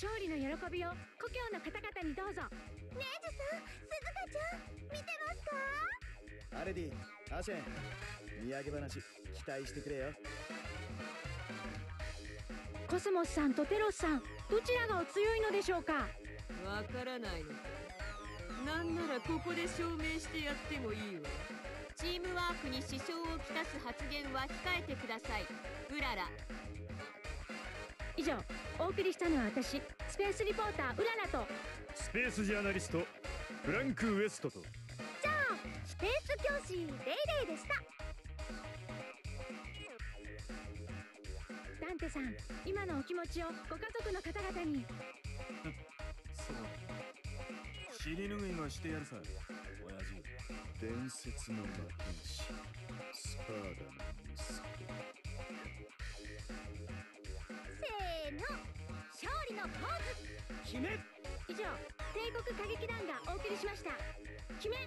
勝利の喜びを故郷の方々にどうぞ。ネージュさん鈴鹿ちゃん見てますか？アレディアシェン土産話期待してくれよ。コスモスさんとテロスさんどちらがお強いのでしょうか？わからないのか。なんならここで証明してやってもいいわ。チームワークに支障をきたす発言は控えてください。うらら以上お送りしたのは私スペースリポーターうららとスペースジャーナリストフランク・ウエストと。じゃあスペース教師レイレイでした。ダンテさん今のお気持ちをご家族の方々に。そう。尻拭いはしてやるさ親父。伝説の魔剣士せーの勝利のポーズ。決め。以上帝国歌劇団がお送りしました。決め